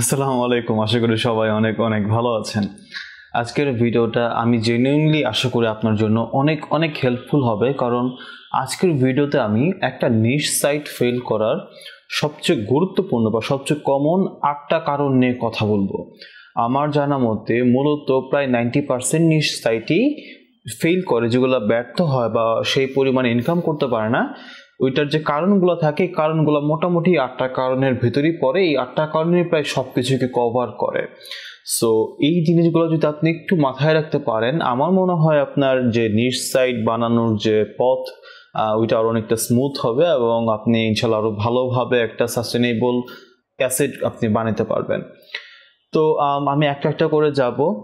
আসসালামু আলাইকুম। আশা করি সবাই অনেক অনেক ভালো আছেন। আজকের ভিডিওটা আমি জেনুইনলি আশা করি আপনার জন্য অনেক অনেক হেল্পফুল হবে। কারণ আজকের ভিডিওতে আমি একটা নিশ সাইট ফেল করার সবচেয়ে গুরুত্বপূর্ণ বা সবচেয়ে কমন আটটা কারণ নিয়ে কথা বলব। আমার জানা মতে মূলত প্রায় নাইনটি পার্সেন্ট নিশ সাইটই ফেল করে, যেগুলো ব্যর্থ হয় বা সেই পরিমাণে ইনকাম করতে পারে না। ওইটার যে কারণগুলো থাকে কারণগুলো মোটামুটি আটটা কারণের ভেতরেই পড়ে। এই আটটা কারণের প্রায় সব কিছুকে কভার করে। সো এই জিনিসগুলো যদি আপনি একটু মাথায় রাখতে পারেন, আমার মনে হয় আপনার যে নিশ সাইট বানানোর যে পথ ওইটা আরও অনেকটা স্মুথ হবে এবং আপনি ইনশাল্লাহ আরও ভালোভাবে একটা সাস্টেনেবল অ্যাসেট আপনি বানাতে পারবেন। তো, আমি একটা একটা করে যাব।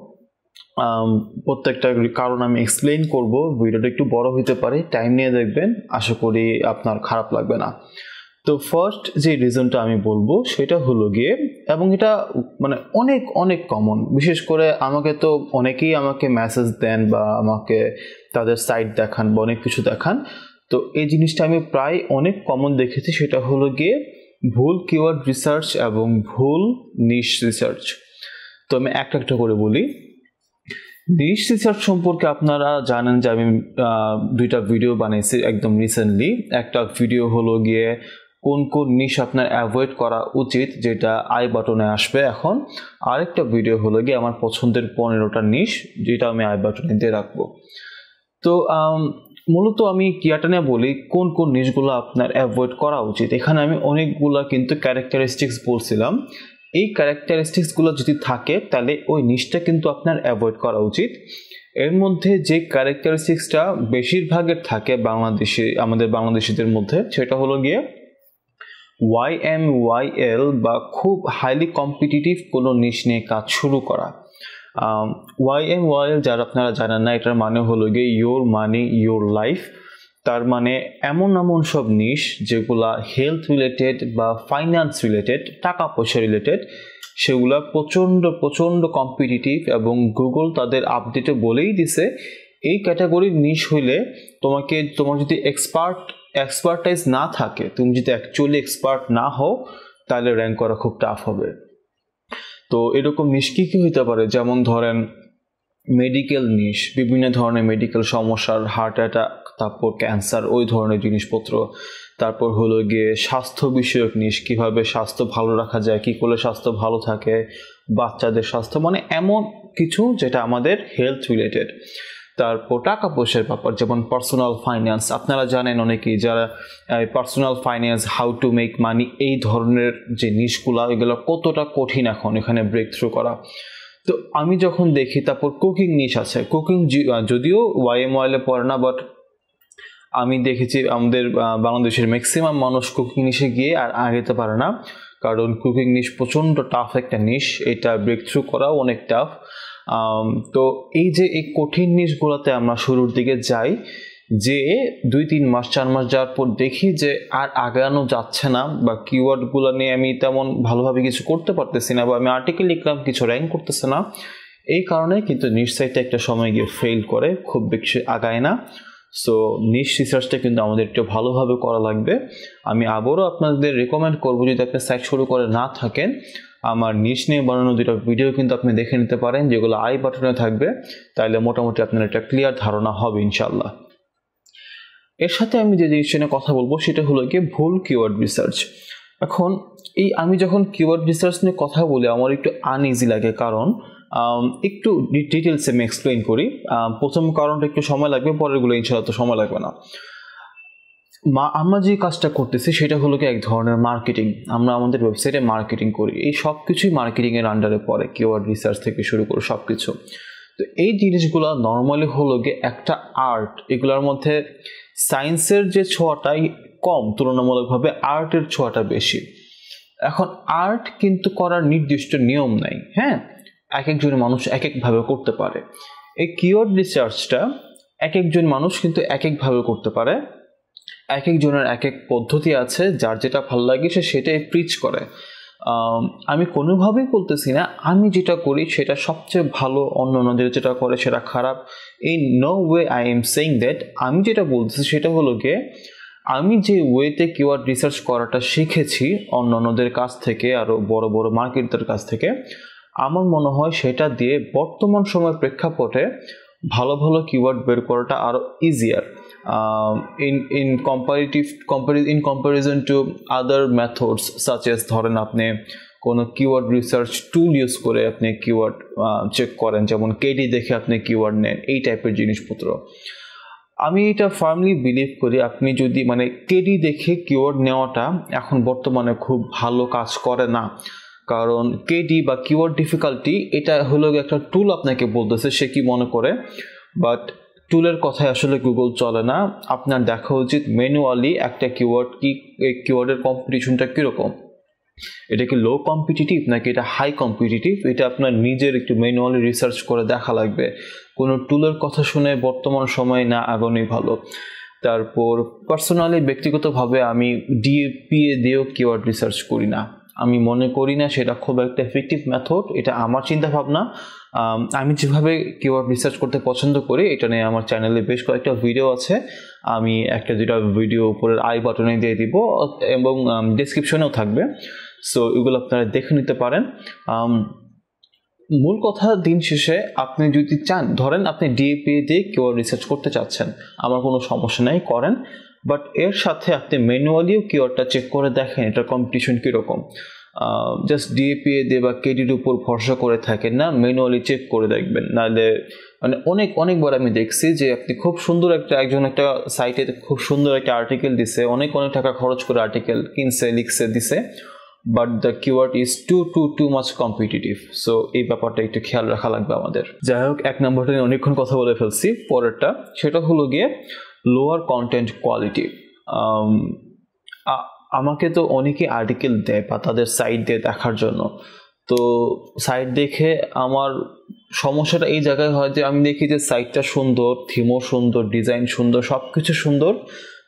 প্রত্যেকটা কারণ আমি এক্সপ্লেন করব। ভিডিওটা একটু বড় হতে পারে টাইম নিয়ে দেখবেন, আশা করি আপনার খারাপ লাগবে না। তো ফার্স্ট যে রিজনটা আমি বলব, সেটা হলো গিয়ে, এবং এটা মানে অনেক অনেক কমন বিশেষ করে আমাকে তো অনেকেই আমাকে মেসেজ দেন বা আমাকে তাদের সাইট দেখান বা অনেক কিছু দেখান। তো এই জিনিসটা আমি প্রায় অনেক কমন দেখেছি, সেটা হলো গিয়ে ভুল কিওয়ার্ড রিসার্চ এবং ভুল নিশ রিসার্চ তো আমি একটা একটা করে বলি। নিশ রিসার্চ সম্পর্কে আপনারা জানেন যে আমি দুইটা ভিডিও বানিয়েছি একদম রিসেন্টলি একটা ভিডিও হলো গিয়ে কোন কোন নিশ আপনার অ্যাভয়েড করা উচিত, যেটা আই বাটনে আসবে এখন। আরেকটা ভিডিও হলো গিয়ে আমার পছন্দের পনেরোটা নিশ যেটা আমি আই বাটনে দিয়ে রাখব। তো মূলত আমি কিয়াটা নিয়ে বলি, কোন কোন নিশগুলো আপনার অ্যাভয়েড করা উচিত? এখানে আমি অনেকগুলো কিন্তু ক্যারেক্টারিস্টিক্স বলছিলাম। এই ক্যারেক্টারিস্টিক্সগুলো যদি থাকে, তাহলে ওই নিশটা কিন্তু আপনার অ্যাভয়েড করা উচিত। এর মধ্যে যে ক্যারেক্টারিস্টিক্সটা বেশিরভাগের থাকে বাংলাদেশি, আমাদের বাংলাদেশিদের মধ্যে, সেটা হলো গিয়ে ওয়াই এম ওয়াই এল বা খুব হাইলি কম্পিটিটিভ কোনো নিশ নিয়ে কাজ শুরু করা। ওয়াই এম ওয়াই এল যারা আপনারা জানেন না, এটার মানে হলো গিয়ে ইয়োর মানি ইয়োর লাইফ তার মানে এমন এমন সব নিশ যেগুলা হেলথ রিলেটেড বা ফাইন্যান্স রিলেটেড টাকা পয়সা রিলেটেড সেগুলা প্রচণ্ড প্রচণ্ড কম্পিটিটিভ এবং গুগল তাদের আপডেটে বলেই দিছে, এই ক্যাটাগরির নিশ হইলে তোমাকে, তোমার যদি এক্সপার্ট এক্সপার্টাইজ না থাকে, তুমি যদি অ্যাকচুয়ালি এক্সপার্ট না হও, তাহলে র্যাঙ্ক করা খুব টাফ হবে। তো এরকম নিশ কী কী হইতে পারে? যেমন ধরেন মেডিকেল নিশ বিভিন্ন ধরনের মেডিকেল সমস্যার হার্ট অ্যাটাক তারপর ক্যান্সার ওই ধরনের জিনিসপত্র। তারপর হলো গিয়ে স্বাস্থ্য বিষয়ক নিশ কীভাবে স্বাস্থ্য ভালো রাখা যায়, কী করলে স্বাস্থ্য ভালো থাকে, বাচ্চাদের স্বাস্থ্য মানে এমন কিছু যেটা আমাদের হেলথ রিলেটেড তারপর টাকা পয়সার ব্যাপার, যেমন পার্সোনাল ফাইন্যান্স আপনারা জানেন অনেকেই যারা personal finance how to make money এই ধরনের যে নিশগুলো এগুলো কতটা কঠিন এখন এখানে ব্রেক থ্রু করা। তো আমি যখন দেখি, তারপর কুকিং নিশ আছে। কুকিং যদিও ওয়াইএম ওয়াইলে পড়ে না বাট আমি দেখেছি আমাদের বাংলাদেশের ম্যাক্সিমাম মানুষ কুকিং নিশে গিয়ে আর আগেতে পারে না। কারণ কুকিং নিশ প্রচণ্ড টাফ একটা নিশ এটা ব্রেক থ্রু করাও অনেক টাফ তো এই যে এই কঠিন নিশগুলোতে আমরা শুরুর দিকে যাই, যে দুই তিন মাস, চার মাস যাওয়ার পর দেখি যে আর আগানো যাচ্ছে না বা কিওয়ার্ডগুলো নিয়ে আমি তেমন ভালোভাবে কিছু করতে পারতেছি না বা আমি আর্টিকেল লিখলাম, কিছু র্যাঙ্ক করতেছে না। এই কারণে কিন্তু নিশ সাইটটা একটা সময় গিয়ে ফেল করে, খুব বেশি আগায় না। সো নিশ রিসার্চটা কিন্তু আমাদের একটু ভালোভাবে করা লাগবে। আমি আবারও আপনাদের রেকমেন্ড করব যদি আপনি সাইট শুরু করে না থাকেন, আমার নিশ নিয়ে বানানো দুটো ভিডিও কিন্তু আপনি দেখে নিতে পারেন, যেগুলো আই বাটনে থাকবে। তাহলে মোটামুটি আপনার একটা ক্লিয়ার ধারণা হবে ইনশাল্লাহ এর সাথে আমি যে জিনিসটা নিয়ে কথা বলব, সেটা হলো গিয়ে ভুল কিওয়ার্ড রিসার্চ এখন, এই আমি যখন কিওয়ার্ড রিসার্চ নিয়ে কথা বলি, আমার একটু আনইজি লাগে। কারণ একটু ডিটেলসে আমি এক্সপ্লেন করি। প্রথম কারণটা একটু সময় লাগবে, পরেরগুলো ইনশাল্লাহ তো সময় লাগবে না। মা, আমরা যে কাজটা করতেছি সেটা হলো কি এক ধরনের মার্কেটিং আমরা আমাদের ওয়েবসাইটে মার্কেটিং করি। এই সব কিছুই মার্কেটিংয়ের আন্ডারে পড়ে কিওয়ার্ড রিসার্চ থেকে শুরু করে সব কিছু তো এই জিনিসগুলো নর্মালি হলো গিয়ে একটা আর্ট এগুলোর মধ্যে সায়েন্সের যে ছোঁয়াটাই কম, তুলনামূলকভাবে আর্টের ছোঁয়াটা বেশি। এখন আর্ট কিন্তু করার নির্দিষ্ট নিয়ম নাই হ্যাঁ? এক একজন মানুষ এক একভাবে করতে পারে। এই কিওয়ার্ড রিসার্চটা এক একজন মানুষ কিন্তু এক একভাবে করতে পারে। এক একজনের এক এক পদ্ধতি আছে, যার যেটা ভালো লাগে সে সেটাই প্রিচ করে। আমি কোনোভাবেই বলতেছি না, আমি যেটা করি সেটা সবচেয়ে ভালো অন্য অন্যদের যেটা করে সেটা খারাপ। এই no way I am saying that আমি যেটা বলতেছি সেটা হলো গিয়ে, আমি যে ওয়েতে কিওয়ার্ড রিসার্চ করাটা শিখেছি অন্য অন্যদের কাছ থেকে আরও বড় বড় মার্কেটদের কাছ থেকে আমার মনে হয় সেটা দিয়ে বর্তমান সময়ের প্রেক্ষাপটে ভালো ভালো কিওয়ার্ড বের করাটা আরও easier in in comparative compare in comparison to other methods such as ধরেন আপনি কোনো কিওয়ার্ড রিসার্চ টুল ইউজ করে আপনি কিওয়ার্ড চেক করেন। যেমন কেডি দেখে আপনি কিওয়ার্ড নেন, এই টাইপের জিনিসপত্র। আমি এটা ফার্মলি বিলিভ করি, আপনি যদি মানে কেডি দেখে কিওয়ার্ড নেওয়াটা এখন বর্তমানে খুব ভালো কাজ করে না। কারণ কেডি বা কিওয়ার্ড ডিফিকাল্টি এটা হলো একটা টুল আপনাকে বলতেছে, সে কি মনে করে? বাট টুলের কথায় আসলে গুগল চলে না। আপনার দেখা উচিত ম্যানুয়ালি একটা কিওয়ার্ড কি কিওয়ার্ডের কম্পিটিশনটা কীরকম? এটা কি লো কম্পিটিটিভ নাকি এটা হাই কম্পিটিটিভ এটা আপনার নিজের একটু ম্যানুয়ালি রিসার্চ করে দেখা লাগবে। কোনো টুলের কথা শুনে বর্তমান সময়ে না আগানোই ভালো। তারপর পার্সোনালি ব্যক্তিগতভাবে আমি ডিএপিএ দিয়েও কিওয়ার্ড রিসার্চ করি না। আমি মনে করি না সেটা খুব একটা এফেক্টিভ মেথড এটা আমার চিন্তা ভাবনা আমি যেভাবে কিওয়ার্ড রিসার্চ করতে পছন্দ করি, এটা নিয়ে আমার চ্যানেলে বেশ কয়েকটা ভিডিও আছে। আমি একটা দুটা ভিডিও উপরের আই বাটনে দিয়ে দিব, এবং ডিসক্রিপশনেও থাকবে। সো এগুলো আপনারা দেখে নিতে পারেন। মূল কথা দিন শেষে, আপনি যদি চান, ধরেন আপনি ডিএপি দিয়ে কিওয়ার্ড রিসার্চ করতে চাচ্ছেন, আমার কোনো সমস্যা নেই, করেন। বাট এর সাথে আপনি ম্যানুয়ালিও কিওয়ার্ডটা চেক করে দেখেন এটার কম্পিটিশন কীরকম। জাস্ট ডিএপিএ দিয়ে বা কেডির উপর ভরসা করে থাকেন না ম্যানুয়ালি চেক করে দেখবেন। নাহলে মানে অনেক, অনেকবার আমি দেখছি যে আপনি খুব সুন্দর একটা, একজন একটা সাইটে খুব সুন্দর একটা আর্টিকেল দিছে, অনেক অনেক টাকা খরচ করে আর্টিকেল কিনছে, লিখছে, দিছে but the keyword is too too too much competitive so এই ব্যাপারটা একটু খেয়াল রাখা লাগবে আমাদের। যাই হোক, এক নম্বরটা নিয়ে অনেকক্ষণ কথা বলে ফেলছি, পরেরটা, সেটা হলো গিয়ে লোয়ার কন্টেন্ট কোয়ালিটি আমাকে তো অনেকে আর্টিকেল দেয় বা তাদের সাইট দিয়ে দেখার জন্য। তো সাইট দেখে আমার সমস্যাটা এই জায়গায় হয় যে আমি দেখি যে সাইটটা সুন্দর থিমও সুন্দর ডিজাইন সুন্দর সব কিছু সুন্দর,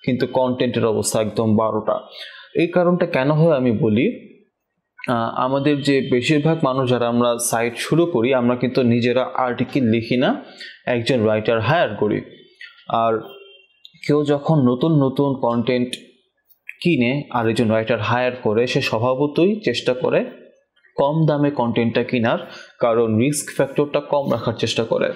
কিন্তু কন্টেন্টের অবস্থা একদম বারোটা। এই কারণটা কেন হয় আমি বলি আমাদের যে বেশিরভাগ মানুষ যারা আমরা সাইট শুরু করি, আমরা কিন্তু নিজেরা আর্টিকেল লিখি না, একজন রাইটার হায়ার করি। আর কেউ যখন নতুন নতুন কন্টেন্ট কিনে আর একজন রাইটার হায়ার করে, সে স্বভাবতই চেষ্টা করে কম দামে কন্টেন্টটা কেনার, কারণ রিস্ক ফ্যাক্টরটা কম রাখার চেষ্টা করে।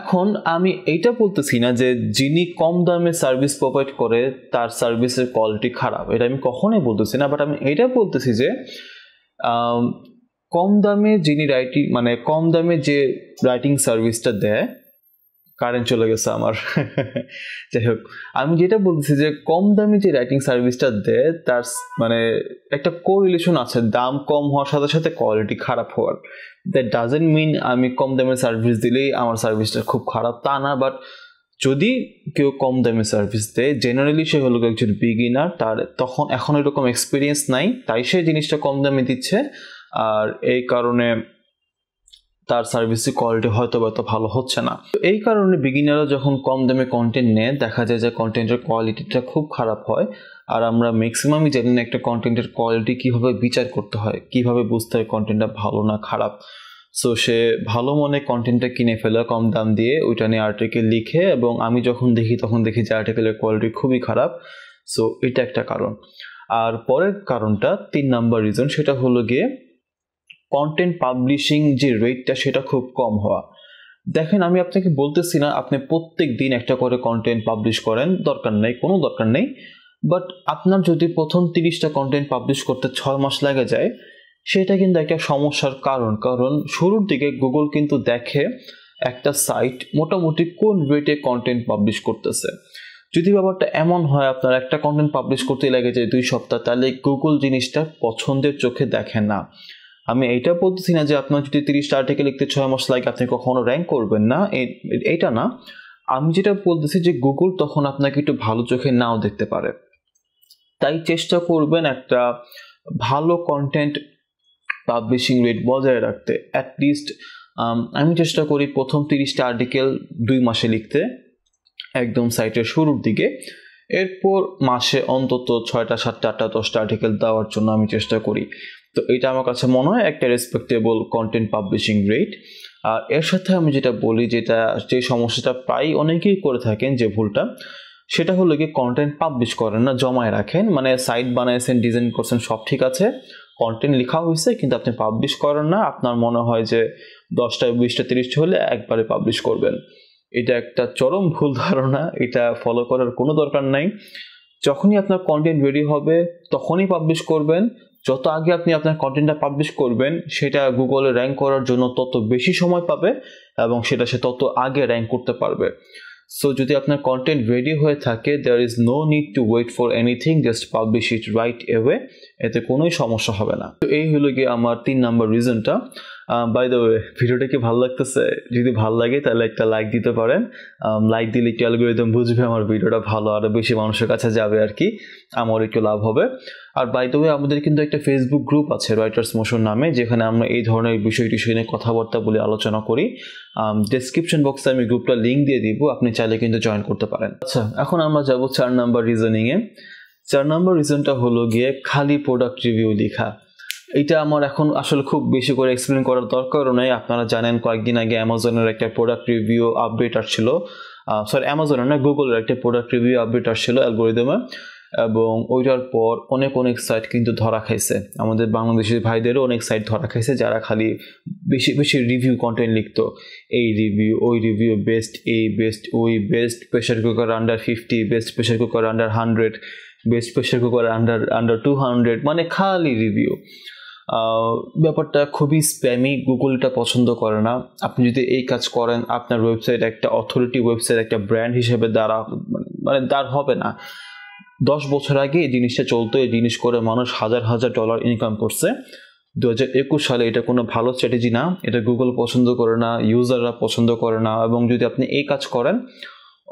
এখন আমি এইটা বলতেছি না যে যিনি কম দামে সার্ভিস প্রোভাইড করে, তার সার্ভিসের কোয়ালিটি খারাপ, এটা আমি কখনোই বলতেছি না বাট আমি এটা বলতেছি যে কম দামে যিনি রাইটিং মানে কম দামে যে রাইটিং সার্ভিসটা দেয় কারেন্ট চলে গেছে আমার। যাই হোক, আমি যেটা বলতেছি যে, কম দামি যে রাইটিং সার্ভিসটা দেয়, তার মানে একটা কো রিলেশন আছে। দাম কম হওয়ার সাথে সাথে কোয়ালিটি খারাপ হওয়ার। দ্যাট ডাজেন্ট মিন আমি কম দামের সার্ভিস দিলেই আমার সার্ভিসটা খুব খারাপ, তা না বাট যদি কেউ কম দামে সার্ভিস দেয় জেনারেলি সে হলো একজন বিগিনার তার তখন এখন এরকম এক্সপিরিয়েন্স নাই, তাই সে জিনিসটা কম দামে দিচ্ছে। আর এই কারণে তার সার্ভিসের কোয়ালিটি হয়তো বা ভালো হচ্ছে না। তো এই কারণে বিগিনাররা যখন কম দামে কন্টেন্ট নেয়, দেখা যায় যে কন্টেন্টের কোয়ালিটিটা খুব খারাপ হয়। আর আমরা ম্যাক্সিমামই জানি না একটা কন্টেন্টের কোয়ালিটি কীভাবে বিচার করতে হয়, কীভাবে বুঝতে হয় কন্টেন্টটা ভালো না খারাপ। সো সে ভালো মনে কন্টেন্টটা কিনে ফেলে কম দাম দিয়ে, ওইটা নিয়ে আর্টিকেল লিখে এবং আমি যখন দেখি, তখন দেখি যে আর্টিকেলের কোয়ালিটি খুবই খারাপ। সো এটা একটা কারণ। আর পরের কারণটা, তিন নাম্বার রিজন সেটা হলো গিয়ে কন্টেন্ট পাবলিশিং যে রেটটা সেটা খুব কম হওয়া। দেখেন, আমি আপনাকে বলতেছি না, আপনি প্রত্যেক দিন একটা করে কন্টেন্ট পাবলিশ করেন, দরকার নেই, কোনো দরকার নেই। বাট আপনার যদি প্রথম তিরিশটা কন্টেন্ট পাবলিশ করতে ছয় মাস লাগে যায়, সেটা কিন্তু একটা সমস্যার কারণ। কারণ শুরুর দিকে গুগল কিন্তু দেখে একটা সাইট মোটামুটি কোন রেটে কন্টেন্ট পাবলিশ করতেছে। যদি ব্যাপারটা এমন হয়, আপনার একটা কন্টেন্ট পাবলিশ করতে লেগে যায় দুই সপ্তাহ, তাহলে গুগল জিনিসটা পছন্দের চোখে দেখে না। আমি এইটা বলতেছি না যে আপনার যদি তিরিশটা আর্টিকেল লিখতে ছয় মাস লাগে, আপনি কখনো র্যাঙ্ক করবেন না। এটা না। আমি যেটা বলতেছি যে গুগল তখন আপনাকে একটু ভালো চোখে নাও দেখতে পারে। তাই চেষ্টা করবেন একটা ভালো কন্টেন্ট পাবলিশিং রেট বজায় রাখতে। অ্যাটলিস্ট আমি চেষ্টা করি প্রথম তিরিশটা আর্টিকেল দুই মাসে লিখতে, একদম সাইটের শুরুর দিকে। এরপর মাসে অন্তত ছয়টা, সাতটা, আটটা, দশটা আর্টিকেল দেওয়ার জন্য আমি চেষ্টা করি। তো এটা আমার কাছে মনে হয় একটা রেসপেক্টেবল কন্টেন্ট পাবলিশিং রেট আর এর সাথে আমি যেটা বলি যেটা, যে সমস্যাটা প্রায় অনেকেই করে থাকেন যে ভুলটা, সেটা হলো কি কন্টেন্ট পাবলিশ করেন না, জমায় রাখেন। মানে সাইট বানাইছেন ডিজাইন করছেন, সব ঠিক আছে কন্টেন্ট লেখা হয়েছে কিন্তু আপনি পাবলিশ করেন না। আপনার মনে হয় যে দশটা, বিশটা, তিরিশটা হলে একবারে পাবলিশ করবেন। এটা একটা চরম ভুল ধারণা, এটা ফলো করার কোনো দরকার নাই। যখনই আপনার কন্টেন্ট রেডি হবে, তখনই পাবলিশ করবেন। যত আগে আপনি আপনার কন্টেন্টটা পাবলিশ করবেন, সেটা গুগলে র্যাঙ্ক করার জন্য তত বেশি সময় পাবে এবং সেটা সে তত আগে র্যাঙ্ক করতে পারবে। সো যদি আপনার কন্টেন্ট রেডি হয়ে থাকে there is no need to wait for anything just publish it right away এতে কোনোই সমস্যা হবে না। তো এই হলো গিয়ে আমার তিন নাম্বার রিজনটা বাই দ্য ওয়ে ভিডিওটা কি ভালো লাগতেছে? যদি ভালো লাগে, তাহলে একটা লাইক দিতে পারেন। লাইক দিলে একটু অ্যালগোরিদম বুঝবে আমার ভিডিওটা ভালো আরও বেশি মানুষের কাছে যাবে আর কি। আমার একটু লাভ হবে। আর বাই দ্য ওয়ে আমাদের কিন্তু একটা ফেসবুক গ্রুপ আছে রাইটার্স মোশন নামে, যেখানে আমরা এই ধরনের বিষয় টিষয় নিয়ে কথাবার্তা বলে আলোচনা করি। ডেসক্রিপশন বক্সে আমি গ্রুপটা লিঙ্ক দিয়ে দিব, আপনি চাইলে কিন্তু জয়েন করতে পারেন। আচ্ছা এখন আমরা যাব চার নাম্বার রিজনিংয়ে চার নাম্বার রিজনটা হলো গিয়ে খালি প্রোডাক্ট রিভিউ লেখা। এটা আমার এখন আসলে খুব বেশি করে এক্সপ্লেন করার দরকারও নেই। আপনারা জানেন, কয়েকদিন আগে অ্যামাজনের একটা প্রোডাক্ট রিভিউ আপডেট আসছিল। সরি অ্যামাজনের না গুগলের একটা প্রোডাক্ট রিভিউ আপডেট আসছিল অ্যালগোরিদমে এবং ওইটার পর অনেক অনেক সাইট কিন্তু ধরা খাইছে। আমাদের বাংলাদেশের ভাইদেরও অনেক সাইট ধরা খাইছে যারা খালি বেশি বেশি রিভিউ কন্টেন্ট লিখতো। এই রিভিউ ওই রিভিউ বেস্ট এই বেস্ট ওই best pressure cooker under fifty best pressure cooker under hundred best pressure cooker under under two hundred মানে খালি রিভিউ ব্যাপারটা খুবই স্প্যামি গুগলটা পছন্দ করে না। আপনি যদি এই কাজ করেন, আপনার ওয়েবসাইট একটা অথরিটি ওয়েবসাইট একটা ব্র্যান্ড হিসেবে দ্বারা মানে দাঁড় হবে না। দশ বছর আগে এই জিনিসটা চলতো, এই জিনিস করে মানুষ হাজার হাজার ডলার ইনকাম করছে। দু হাজার একুশ সালে এটা কোনো ভালো স্ট্র্যাটেজি না, এটা গুগল পছন্দ করে না ইউজাররা পছন্দ করে না এবং যদি আপনি এই কাজ করেন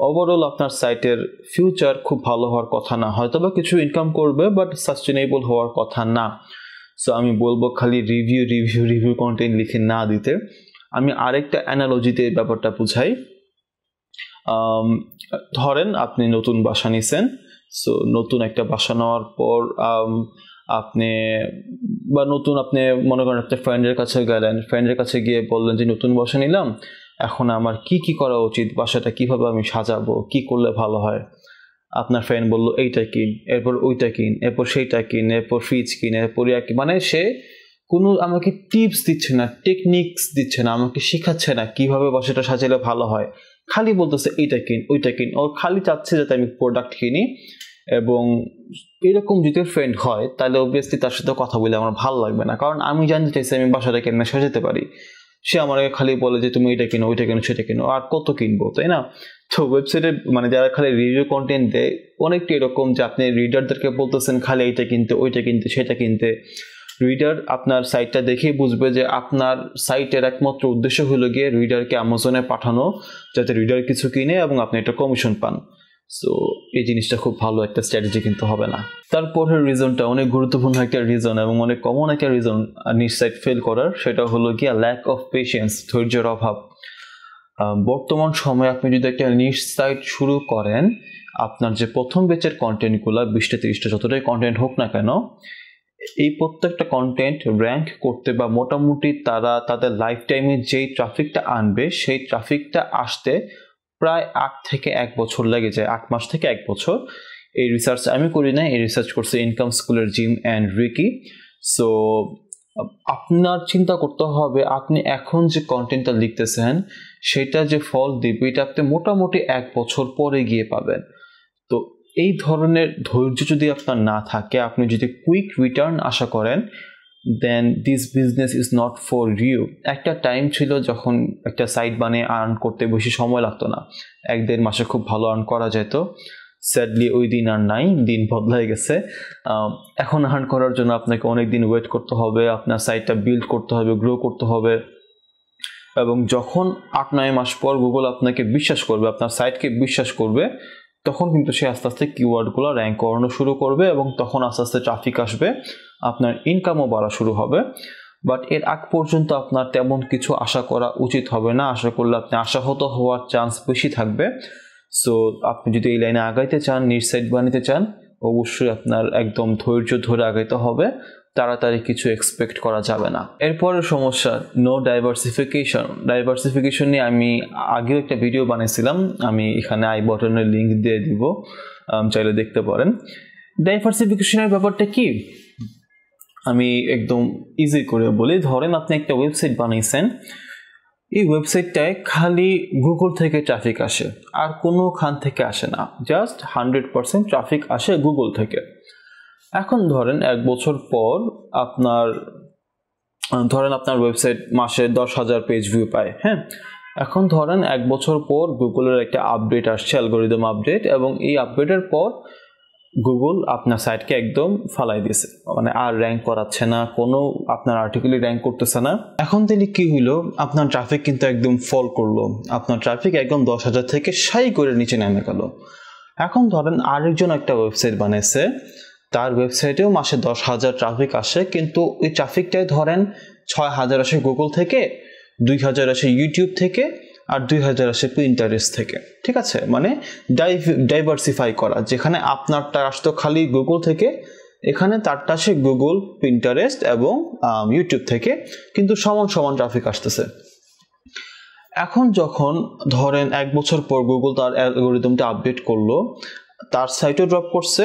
ওভারঅল আপনার সাইটের ফিউচার খুব ভালো হওয়ার কথা না। হয়তো বা কিছু ইনকাম করবে বাট সাস্টেনেবল হওয়ার কথা না। সো আমি বলব খালি রিভিউ রিভিউ রিভিউ কন্টেন্ট লিখে না দিতে। আমি আরেকটা অ্যানালজিতে ব্যাপারটা বুঝাই। ধরেন আপনি নতুন বাসা নিছেন সো নতুন একটা বাসা নেওয়ার পর আপনি, বা নতুন আপনি মনে করেন আপনার ফ্রেন্ডের কাছে গেলেন ফ্রেন্ডের কাছে গিয়ে বললেন যে, নতুন বাসা নিলাম, এখন আমার কি কি করা উচিত? বাসাটা কীভাবে আমি সাজাবো? কি করলে ভালো হয়? আপনার ফ্রেন্ড বলল, এইটা কিন, এরপর ওইটা কিন, এরপর সেইটা কিন, এরপর ফ্রিজ কিন, এরপর কি মানে সে কোনো আমাকে টিপস দিচ্ছে না টেকনিক্স দিচ্ছে না, আমাকে শেখাচ্ছে না কীভাবে বাসাটা সাজালে ভালো হয়। খালি বলতেছে এইটা কিন, ওইটা কিন। ও খালি চাচ্ছে যাতে আমি প্রোডাক্ট কিনি এবং এরকম যদি ফ্রেন্ড হয়, তাহলে অবভিয়াসলি তার সাথে কথা বলে আমার ভালো লাগবে না। কারণ আমি জানতে চাইছি আমি বাসাটা কেমনে সাজাতে পারি। সে আমাকে খালি বলে যে, তুমি এটা কিনো, ওইটা কিনো, সেটা কিনো, আর কত কিনবো? তাই না? তো ওয়েবসাইটে মানে যারা খালি রিভিউ কন্টেন্ট দেয়, অনেকটা এরকম যে আপনি রিডারদেরকে বলতেছেন, খালি এইটা কিনতে, ওইটা কিনতে, সেটা কিনতে। রিডার আপনার সাইটটা দেখেই বুঝবে যে আপনার সাইটের একমাত্র উদ্দেশ্য হলো গিয়ে রিডারকে অ্যামাজনে পাঠানো, যাতে রিডার কিছু কিনে এবং আপনি একটা কমিশন পান। সো এই জিনিসটা খুব ভালো একটা স্ট্র্যাটেজি কিন্তু হবে না। তারপরের রিজনটা অনেক গুরুত্বপূর্ণ একটা রিজন এবং অনেক কমন একটা রিজন নিজ সাইট ফেল করার, সেটা হলো গিয়া ল্যাক অফ পেশেন্স ধৈর্যের অভাব। বর্তমান সময়ে আপনি যদি একটা নিজ সাইট শুরু করেন, আপনার যে প্রথম বেচের কন্টেন্টগুলো বিশটা তিরিশটা যতটাই কন্টেন্ট হোক না কেন এই প্রত্যেকটা কন্টেন্ট র্যাঙ্ক করতে বা মোটামুটি তারা তাদের লাইফ টাইমে যেই ট্রাফিকটা আনবে, সেই ট্রাফিকটা আসতে প্রায় আট থেকে এক বছর লেগে যায়, আট মাস থেকে এক বছর। এই রিসার্চ আমি করি না এই রিসার্চ করছে ইনকাম স্কুলের জিম অ্যান্ড রিকি সো আপনার চিন্তা করতে হবে, আপনি এখন যে কন্টেন্টটা লিখতেছেন, সেটা যে ফল দিবে, এটা আপনি মোটামুটি এক বছর পরে গিয়ে পাবেন। এই ধরনের ধৈর্য যদি আপনার না থাকে, আপনি যদি কুইক রিটার্ন আশা করেন then this business is not for you একটা টাইম ছিল যখন একটা সাইট বানিয়ে আর্ন করতে বেশি সময় লাগতো না। এক দেড় মাসে খুব ভালো আর্ন করা যেত। স্যাডলি ওই দিন আর নাই, দিন বদলাই গেছে। এখন আর্ন করার জন্য আপনাকে অনেক দিন ওয়েট করতে হবে, আপনার সাইটটা বিল্ড করতে হবে গ্রো করতে হবে। এবং যখন আট, নয় মাস পর গুগল আপনাকে বিশ্বাস করবে, আপনার সাইটকে বিশ্বাস করবে তখন কিন্তু সে আস্তে আস্তে কিওয়ার্ডগুলো র্যাঙ্ক করানো শুরু করবে এবং তখন আস্তে আস্তে ট্রাফিক আসবে, আপনার ইনকামও বাড়া শুরু হবে। বাট এর আগ পর্যন্ত আপনার তেমন কিছু আশা করা উচিত হবে না। আশা করলে আপনি আশাহত হওয়ার চান্স বেশি থাকবে। সো আপনি যদি এই লাইনে আগাইতে চান, নিজ সাইড বানাতে চান, অবশ্যই আপনার একদম ধৈর্য ধরে আগাইতে হবে। তাড়াতাড়ি কিছু এক্সপেক্ট করা যাবে না। এরপরের সমস্যা নো ডাইভার্সিফিকেশন ডাইভার্সিফিকেশন নিয়ে আমি আগেও একটা ভিডিও বানিয়েছিলাম। আমি এখানে আই বটনের লিঙ্ক দিয়ে দিব চাইলে দেখতে পারেন। ডাইভার্সিফিকেশনের ব্যাপারটা কি? আমি একদম ইজি করে বলি। ধরেন আপনি একটা ওয়েবসাইট বানিয়েছেন। এই ওয়েবসাইটটায় খালি গুগল থেকে ট্রাফিক আসে, আর কোনো খান থেকে আসে না। জাস্ট হান্ড্রেড পারসেন্ট ট্রাফিক আসে গুগল থেকে। এখন ধরেন এক বছর পর আপনার, ধরেন আপনার ওয়েবসাইট মাসে দশ হাজার পেজ ভিউ পায় হ্যাঁ? এখন ধরেন এক বছর পর গুগলের একটা আপডেট আসছে অ্যালগোরিদম আপডেট এবং এই আপডেটের পর গুগল আপনার সাইটকে একদম ফালাই দিয়েছে। মানে আর র্যাঙ্ক করাচ্ছে না, কোনো আপনার আর্টিকেলই র্যাঙ্ক করতেছে না। এখন তিনি কি হইল? আপনার ট্রাফিক কিন্তু একদম ফল করল। আপনার ট্রাফিক একদম দশ হাজার থেকে সাই করে নিচে নেমে গেল। এখন ধরেন আরেকজন একটা ওয়েবসাইট বানিয়েছে তার ওয়েবসাইটেও মাসে দশ হাজার ট্রাফিক আসে, কিন্তু ওই ট্রাফিকটাই ধরেন ছয় হাজার আসে গুগল থেকে, দুই হাজার আসে ইউটিউব থেকে, আর দুই হাজার আসে প্রিন্টারেস্ট থেকে। ঠিক আছে? মানে ডাইভার্সিফাই করা। যেখানে আপনারটা আসতো খালি গুগল থেকে, এখানে তারটা আসে গুগল প্রিন্টারেস্ট এবং ইউটিউব থেকে, কিন্তু সমান সমান ট্রাফিক আসতেছে। এখন যখন ধরেন এক বছর পর গুগল তার অ্যালগোরিদমটা আপডেট করল, তার সাইটও ড্রপ করছে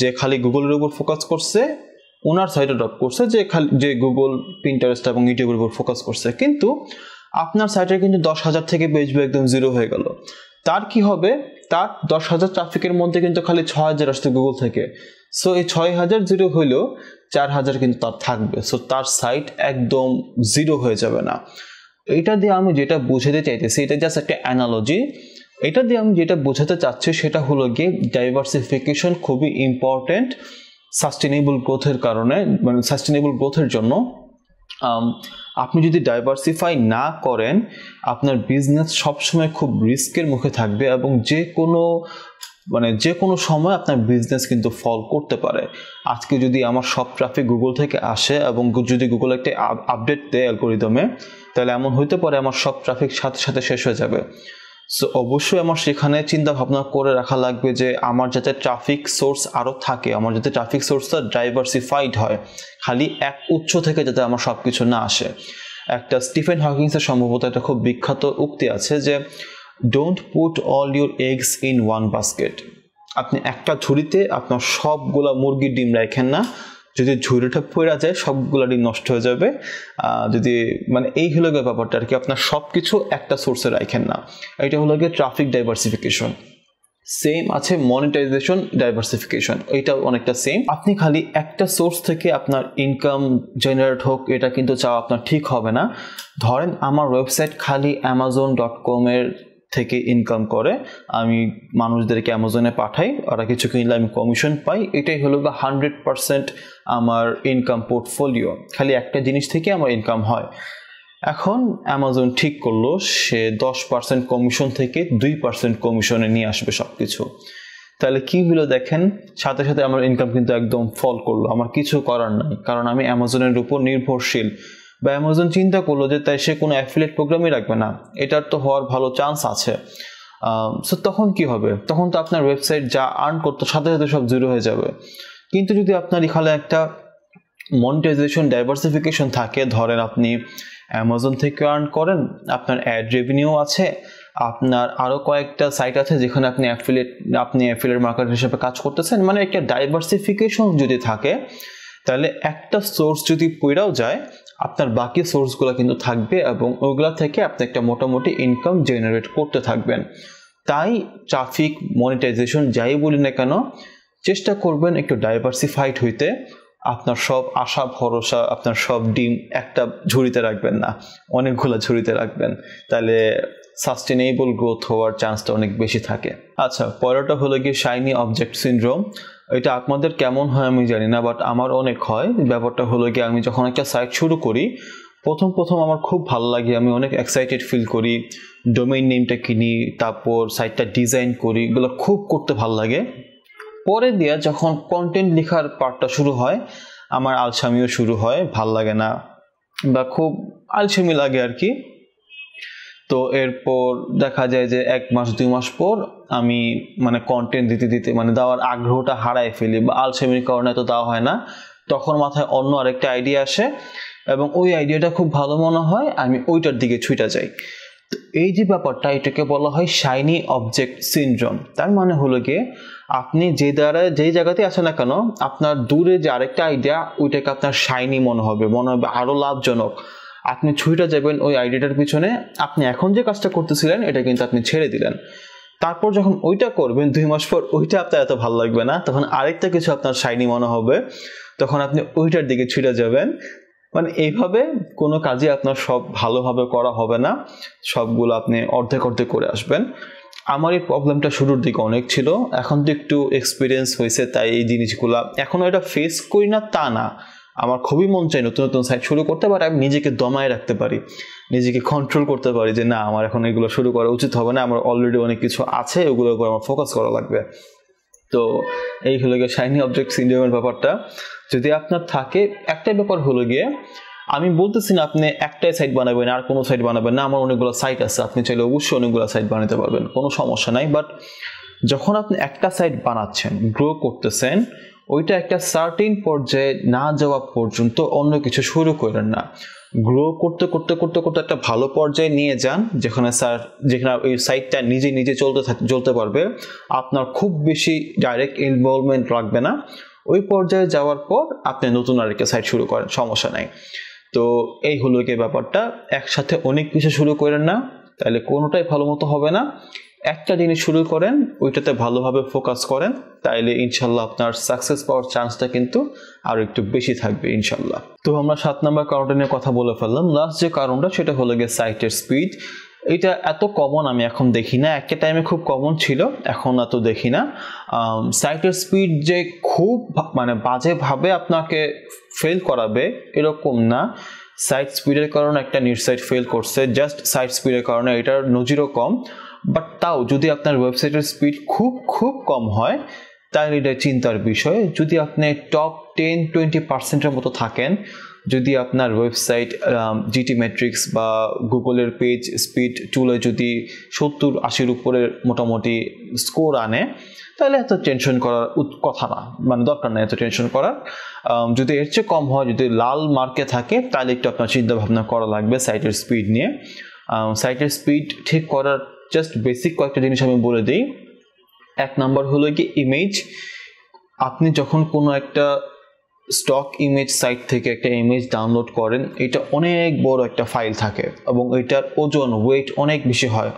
যে খালি গুগলের উপর ফোকাস করছে ওনার সাইটে ড্রপ করছে যে খালি, যে গুগল প্রিন্টারেস্ট এবং ইউটিউবের উপর ফোকাস করছে। কিন্তু আপনার সাইটে কিন্তু দশ হাজার থেকে পেজ একদম জিরো হয়ে গেল। তার কি হবে? তার দশ হাজার ট্রাফিকের মধ্যে কিন্তু খালি ছয় হাজার আসছে গুগল থেকে। সো এই ছয় হাজার জিরো হইলেও চার হাজার কিন্তু তার থাকবে। সো তার সাইট একদম জিরো হয়ে যাবে না। এটা দিয়ে আমি যেটা বুঝাতে চাইতেছি, এটা জাস্ট একটা অ্যানালজি এটা দিয়ে আমি যেটা বোঝাতে চাচ্ছি সেটা হলো গিয়ে ডাইভার্সিফিকেশন খুবই ইম্পর্টেন্ট সাস্টেনেবল গ্রোথের কারণে মানে সাস্টেনেবল গ্রোথের জন্য। আপনি যদি ডাইভার্সিফাই না করেন, আপনার বিজনেস সবসময় খুব রিস্কের মুখে থাকবে এবং যে কোনো মানে যে কোনো সময় আপনার বিজনেস কিন্তু ফল করতে পারে। আজকে যদি আমার সব ট্রাফিক গুগল থেকে আসে এবং যদি গুগল একটা আপডেট দেয় অ্যালগোরিদমে তাহলে এমন হইতে পারে আমার সব ট্রাফিক সাথে সাথে শেষ হয়ে যাবে। সো অবশ্যই আমার সেখানে চিন্তা ভাবনা করে রাখা লাগবে যে আমার যাতে ট্রাফিক সোর্স আরও থাকে, আমার যাতে ট্রাফিক সোর্সটা ডাইভার্সিফাইড হয়, খালি এক উৎস থেকে যাতে আমার সব কিছু না আসে। একটা স্টিফেন হকিংসের সম্ভবত একটা খুব বিখ্যাত উক্তি আছে যে don't put all your eggs in one basket আপনি একটা ঝুড়িতে আপনার সবগুলা মুরগির ডিম রাখেন না যদি ঝুড়িটা পড়া যায়, সবগুলো ডিম নষ্ট হয়ে যাবে। যদি মানে এই হলো গিয়ে ব্যাপারটা আর কি। আপনার সব কিছু একটা সোর্সে রাখেন না। এটা হলো গিয়ে ট্রাফিক ডাইভার্সিফিকেশন সেম আছে মনিটাইজেশন ডাইভার্সিফিকেশন এইটা অনেকটা সেম আপনি খালি একটা সোর্স থেকে আপনার ইনকাম জেনারেট হোক, এটা কিন্তু চাওয়া আপনার ঠিক হবে না। ধরেন আমার ওয়েবসাইট খালি অ্যামাজন ডট কমের থেকে ইনকাম করে, আমি মানুষদেরকে অ্যামাজনে পাঠাই, ওরা কিছু কিনলে আমি কমিশন পাই, এটাই হলো বা হান্ড্রেড পারসেন্ট আমার ইনকাম পোর্টফোলিও খালি একটা জিনিস থেকে আমার ইনকাম হয়। এখন অ্যামাজন ঠিক করল, সে দশ পার্সেন্ট কমিশন থেকে দুই পার্সেন্ট কমিশনে নিয়ে আসবে সব কিছু তাহলে কি হলো দেখেন, সাথে সাথে আমার ইনকাম কিন্তু একদম ফল করল। আমার কিছু করার নাই, কারণ আমি অ্যামাজনের উপর নির্ভরশীল। বা অ্যামাজন চিন্তা করল যে তাই সে কোনো অ্যাফিলেট প্রোগ্রামই রাখবে না। এটার তো হওয়ার ভালো চান্স আছে। সো তখন কি হবে? তখন তো আপনার ওয়েবসাইট যা আর্ন করতো সাথে সাথে সব জিরো হয়ে যাবে। কিন্তু যদি আপনার এখানে একটা মনিটাইজেশন ডাইভার্সিফিকেশন থাকে, ধরেন আপনি অ্যামাজন থেকে আর্ন করেন, আপনার অ্যাড রেভিনিউ আছে, আপনার আরও কয়েকটা সাইট আছে যেখানে আপনি অ্যাফিলেট আপনি অ্যাফিলেট মার্কেট হিসেবে কাজ করতেছেন। মানে একটা ডাইভার্সিফিকেশন যদি থাকে, তাহলে একটা সোর্স যদি পইরাও যায় আপনার বাকি সোর্সগুলো কিন্তু থাকবে এবং ওইগুলা থেকে আপনি একটা মোটামুটি ইনকাম জেনারেট করতে থাকবেন। তাই ট্রাফিক মনিটাইজেশন যাই বলি না কেন, চেষ্টা করবেন একটু ডাইভার্সিফাইড হইতে। আপনার সব আশা, ভরসা, আপনার সব ডিম একটা ঝুড়িতে রাখবেন না, অনেকগুলো ঝুড়িতে রাখবেন। তাহলে সাস্টেনেবল গ্রোথ হওয়ার চান্সটা অনেক বেশি থাকে। আচ্ছা পরেরটা হলো গিয়ে শাইনি অবজেক্ট সিনড্রোম এটা আপনাদের কেমন হয় আমি জানি না বাট আমার অনেক হয়। ব্যাপারটা হলো গিয়ে আমি যখন একটা সাইট শুরু করি, প্রথম প্রথম আমার খুব ভালো লাগে, আমি অনেক এক্সাইটেড ফিল করি ডোমেইন নেমটা কিনি, তারপর সাইটটা ডিজাইন করি, এগুলো খুব করতে ভালো লাগে। পরে দিয়ে যখন কন্টেন্ট লেখার পার্টটা শুরু হয়, আমার আলসামিও শুরু হয়, ভালো লাগে না, বা খুব আলসামি লাগে আর কি। তো এরপর দেখা যায় যে এক মাস, দুই মাস পর আমি মানে কন্টেন্ট দিতে দিতে মানে দেওয়ার আগ্রহটা হারাই ফেলি বা আলসেমির কারণে তো দেওয়া হয় না। তখন মাথায় অন্য আরেকটা আইডিয়া আসে এবং ওই আইডিয়াটা খুব ভালো মনে হয়, আমি ওইটার দিকে ছুটে যাই। তো এই যে ব্যাপারটা, এটাকে বলা হয় শাইনি অবজেক্ট সিনড্রোম তার মানে হলো গিয়ে আপনি যে দ্বারা যেই জায়গাতে আসেন না কেন, আপনার দূরে যে আরেকটা আইডিয়া ওইটাকে আপনার শাইনি মনে হবে মনে হবে আরও লাভজনক। আপনি ছুটে যাবেন ওই আইডিয়াটার পিছনে, আপনি এখন যে কাজটা করতেছিলেন, এটা কিন্তু আপনি ছেড়ে দিলেন। তারপর যখন ওইটা করবেন, দুই মাস পর ওইটা আপনার এত ভালো লাগবে না, তখন আরেকটা কিছু আপনার শাইনি মনে হবে, তখন আপনি ওইটার দিকে ছুটে যাবেন। মানে এইভাবে কোনো কাজই আপনার সব ভালোভাবে করা হবে না, সবগুলো আপনি অর্ধেক অর্ধেক করে আসবেন। আমার এই প্রবলেমটা শুরুর দিকে অনেক ছিল, এখন তো একটু এক্সপিরিয়েন্স হয়েছে, তাই এই জিনিসগুলো এখনও এটা ফেস করি না, তা না। আমার খুবই মন চাই নতুন নতুন সাইট শুরু করতে পারি আমি নিজেকে দমায় রাখতে পারি। নিজেকে কন্ট্রোল করতে পারি যে, না, আমার এখন এগুলো শুরু করা উচিত হবে না। আমার অলরেডি অনেক কিছু আছে ওগুলোর উপর আমার ফোকাস করা লাগবে। তো এই হলো গিয়ে শাইনি অবজেক্ট সিন্ড্রোমের ব্যাপারটা। যদি আপনার থাকে, একটাই ব্যাপার হলো গিয়ে, আমি বলতেছি না আপনি একটাই সাইট বানাবেন, আর কোনো সাইট বানাবেন না। আমার অনেকগুলো সাইট আছে, আপনি চাইলে অবশ্যই অনেকগুলো সাইট বানাতে পারবেন, কোনো সমস্যা নাই। বাট যখন আপনি একটা সাইট বানাচ্ছেন গ্রো করতেছেন ওইটা একটা সার্টিন পর্যায়ে না যাওয়া পর্যন্ত অন্য কিছু শুরু করেন না। গ্রো করতে করতে করতে করতে একটা ভালো পর্যায়ে নিয়ে যান, যেখানে স্যার যেখানে ওই সাইটটা নিজে নিজে চলতে চলতে পারবে। আপনার খুব বেশি ডাইরেক্ট ইনভলভমেন্ট লাগবে না। ওই পর্যায়ে যাওয়ার পর আপনি নতুন আরেকটা সাইট শুরু করেন, সমস্যা নাই। তো এই হলো কি ব্যাপারটা। একসাথে অনেক কিছু শুরু করেন না, তাহলে কোনোটাই ভালো মতো হবে না। একটা জিনিস শুরু করেন, ওইটাতে ভালোভাবে ফোকাস করেন, তাইলে ইনশাল্লাহ আপনার সাকসেস পাওয়ার চান্সটা কিন্তু আরও একটু বেশি থাকবে ইনশাল্লাহ। তো আমরা সাত নম্বর কারণটা নিয়ে কথা বলে ফেললাম। লাস্ট যে কারণটা সেটা হলো গিয়ে সাইটের স্পিড এটা এত কমন আমি এখন দেখি না। একটা টাইমে খুব কমন ছিল, এখন এত দেখি না। সাইটের স্পিড যে খুব মানে বাজেভাবে আপনাকে ফেল করাবে, এরকম না। সাইট স্পিডের কারণে একটা নিট সাইট ফেল করছে। জাস্ট সাইট স্পিডের কারণে এটার নজিরও কম। বাট তাও যদি আপনার ওয়েবসাইটের স্পিড খুব খুব কম হয়, তাহলে এটা চিন্তার বিষয়। যদি আপনি টপ টেন টোয়েন্টি পার্সেন্টের মতো থাকেন, যদি আপনার ওয়েবসাইট জিটি ম্যাট্রিক্স বা গুগলের পেজ স্পিড টুলে যদি সত্তর, আশির উপরে মোটামুটি স্কোর আনে, তাহলে এত টেনশন করার কথা না। মানে দরকার নেই এত টেনশন করার। যদি এর চেয়ে কম হয়, যদি লাল মার্কে থাকে, তাহলে একটু আপনার চিন্তা ভাবনা করা লাগবে সাইটের স্পিড নিয়ে। সাইটের স্পিড ঠিক করার জাস্ট বেসিক কয়েকটা জিনিস আমি বলে দিই। এক নাম্বার হলো কি ইমেজ আপনি যখন কোনো একটা স্টক ইমেজ সাইট থেকে একটা ইমেজ ডাউনলোড করেন, এটা অনেক বড় একটা ফাইল থাকে এবং এটার ওজন ওয়েট অনেক বেশি হয়।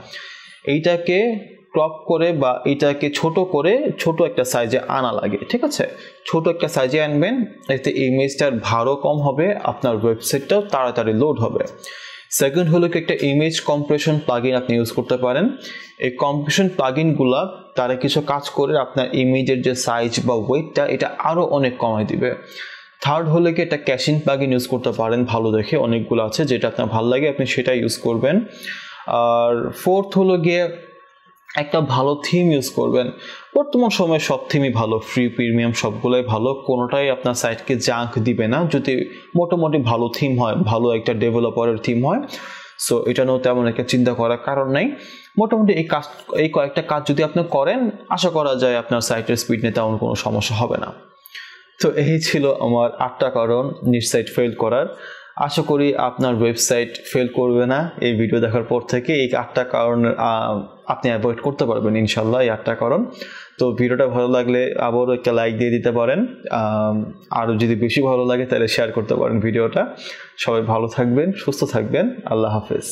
এইটাকে ক্রপ করে বা এটাকে ছোট করে ছোট একটা সাইজে আনা লাগে, ঠিক আছে? ছোট একটা সাইজে আনবেন, এতে ইমেজটার ভারও কম হবে, আপনার ওয়েবসাইটটাও তাড়াতাড়ি লোড হবে। সেকেন্ড হলো কি একটা ইমেজ কম্প্রেশন প্লাগিন আপনি ইউজ করতে পারেন। এই কম্প্রেশন প্লাগিনগুলা তারা কিছু কাজ করে আপনার ইমেজের যে সাইজ বা ওয়েটটা এটা আরও অনেক কমায় দিবে। থার্ড হলে কি একটা ক্যাশিন প্লাগিন ইউজ করতে পারেন, ভালো দেখে অনেকগুলো আছে, যেটা আপনার ভালো লাগে, আপনি সেটা ইউজ করবেন। আর ফোর্থ হলো গিয়ে একটা ভালো থিম ইউজ করবেন। বর্তমান সময়ে সব থিমই ভালো ফ্রি প্রিমিয়াম সবগুলোই ভালো। কোনোটাই আপনার সাইটকে জাঙ্ক দিবে না। যদি মোটামুটি ভালো থিম হয়, ভালো একটা ডেভেলপারের থিম হয় সো এটা নিয়েও তেমন একটা চিন্তা করার কারণ নাই। মোটামুটি এই কাজ, এই কয়েকটা কাজ যদি আপনি করেন, আশা করা যায় আপনার সাইটের স্পিড নিয়ে তেমন কোনো সমস্যা হবে না। তো এই ছিল আমার আটটা কারণ নিট সাইট ফেল করার। আশা করি আপনার ওয়েবসাইট ফেল করবে না। এই ভিডিও দেখার পর থেকে এই আটটা কারণ আপনি অ্যাভয়েড করতে পারবেন ইনশাল্লাহ এই আটটা কারণ তো ভিডিওটা ভালো লাগলে আবারও একটা লাইক দিয়ে দিতে পারেন। আরও যদি বেশি ভালো লাগে তাহলে শেয়ার করতে পারেন ভিডিওটা। সবাই ভালো থাকবেন, সুস্থ থাকবেন। আল্লাহ হাফেজ।